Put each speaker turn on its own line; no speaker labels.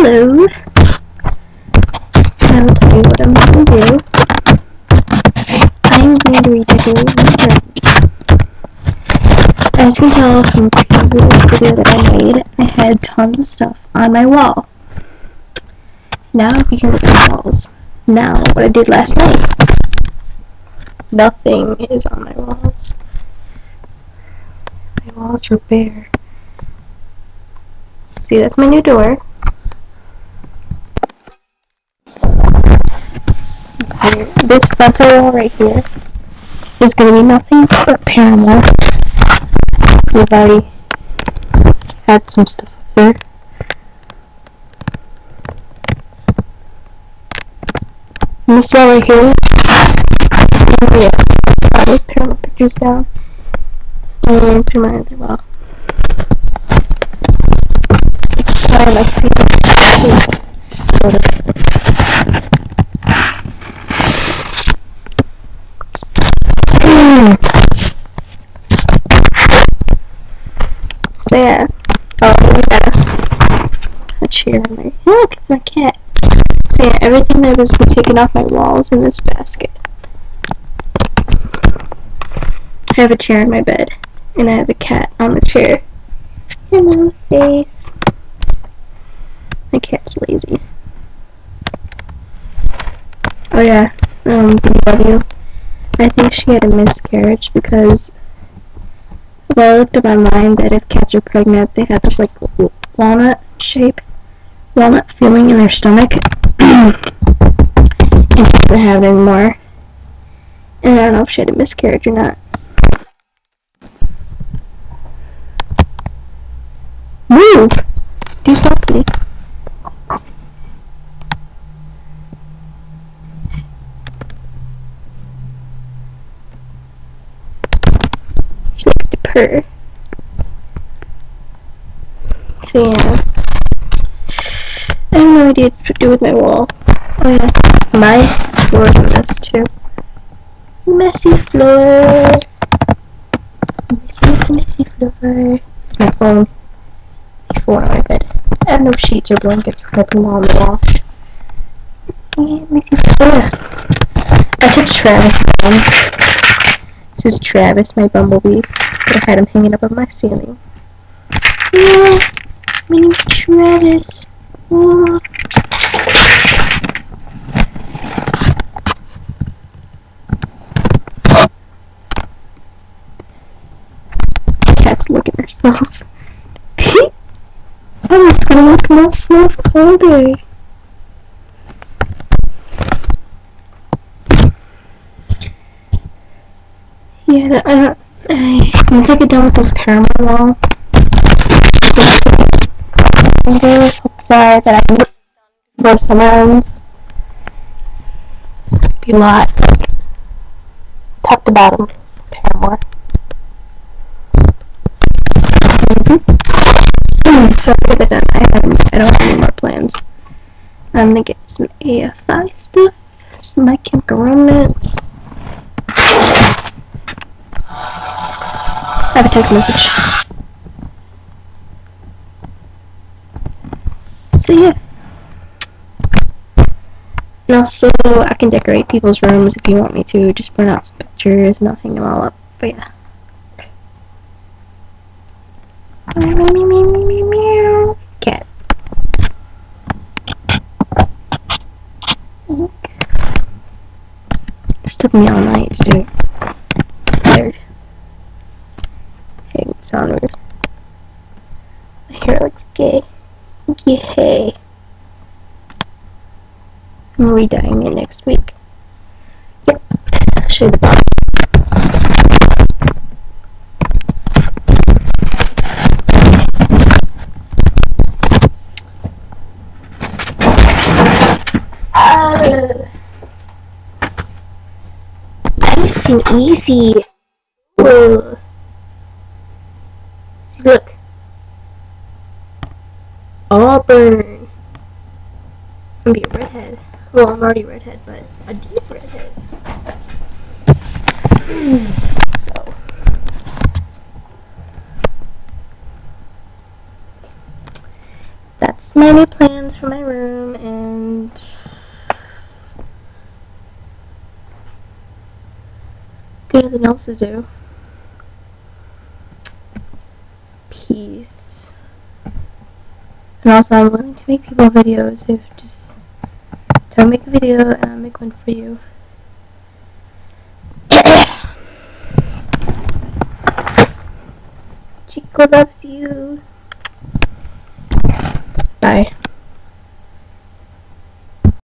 Hello. I will tell you what I'm going to do. I'm going to redecorate my room. As you can tell from the previous video that I made, I had tons of stuff on my wall. Now we can look at the walls. Now, what I did last night. Nothing is on my walls. My walls were bare. See, that's my new door. And this frontal wall right here is going to be nothing but Paramore. See, I've already had some stuff up there. And this wall right here, oh yeah, probably Paramore pictures down. And put my other wall. Sorry, my seat. Sort of. Yeah. Oh, yeah. a, chair on there. Look, it's my cat. So yeah, everything that was taken off my walls in this basket. I have a chair in my bed, and I have a cat on the chair. Hello, face. My cat's lazy. Oh yeah, um, BW. I think she had a miscarriage because well, I looked up online that if cats are pregnant, they have this like walnut shape, walnut feeling in their stomach, and she doesn't have it anymore. And I don't know if she had a miscarriage or not. Purr. So yeah. I have no idea what to do with my wall. Oh yeah. My floor is a mess too. Messy floor. Messy, messy, floor. My phone. Before my bed. I have no sheets or blankets because I put them all the. Yeah, messy floor. I took Travis down. This is Travis, my bumblebee. I had him hanging up on my ceiling. Yeah, my name's Travis. Oh. Cat's looking herself. Oh, I'm just gonna look myself all day. Yeah, I don't. I, once I get done with this Paramore wall, fingers, hope sorry that I get done before summer ends. Be a lot. Top to bottom, paramore. Mm-hmm. so after that, I have I don't have any more plans. I'm gonna get some AFI stuff, some My Chemical Romance. I have a text message. So yeah. And also, I can decorate people's rooms if you want me to. Just print out some pictures and I'll hang them all up. But yeah. Cat. This took me all night to do. Tired. Hey, it sound weird. My hair looks gay. Yay. I'm redying it next week. Yep. Show you the bottom. Nice and easy. Whoa. Look. Auburn. I'm gonna be a redhead. Well, I'm already redhead, but a deep redhead. Hmm, so. that's my new plans for my room and got nothing else to do. And also I'm willing to make people videos if just don't make a video and I'll make one for you. Chico loves you. Bye.